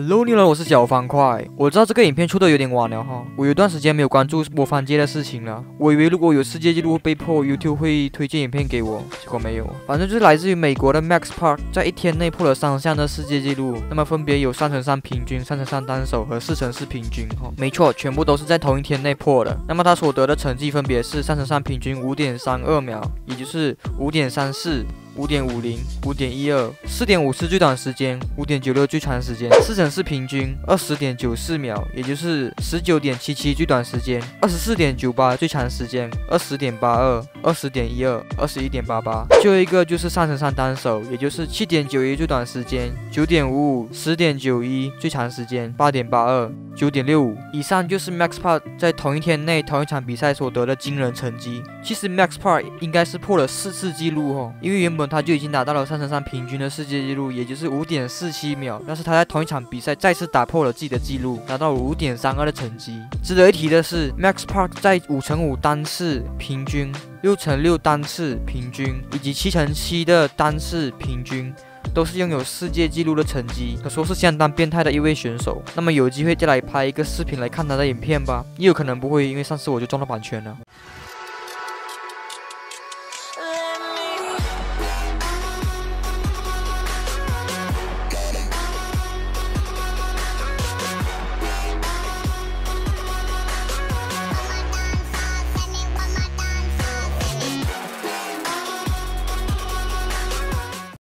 Hello，你好，我是小方块。我知道这个影片出的有点晚了哈，我有段时间没有关注模仿界的事情了。我以为如果有世界纪录被破，YouTube 会推荐影片给我，结果没有。反正就是来自于美国的 Max Park，在一天内破了三项的世界纪录，那么分别有三乘三平均、三乘三单手和四乘四平均哈。没错，全部都是在同一天内破的。那么他所得的成绩分别是三乘三平均五点三二秒，也就是五点三四。五点五零，五点一二，四点五是最短时间，五点九六最长时间，四乘四平均二十点九四秒，也就是十九点七七最短时间，二十四点九八最长时间，二十点八二，二十点一二，二十一点八八。最后一个就是三乘三单手，也就是七点九一最短时间，九点五五，十点九一最长时间，八点八二，九点六五。以上就是 Max Park 在同一天内同一场比赛所得的惊人成绩。其实 Max Park 应该是破了四次纪录哦，因为原本。他就已经达到了三乘三平均的世界纪录，也就是五点四七秒。但是他在同一场比赛再次打破了自己的纪录，达到五点三二的成绩。值得一提的是，Max Park 在五乘五单次平均、六乘六单次平均以及七乘七的单次平均，都是拥有世界纪录的成绩，可说是相当变态的一位选手。那么有机会再来拍一个视频来看他的影片吧，也有可能不会，因为上次我就中了版权了。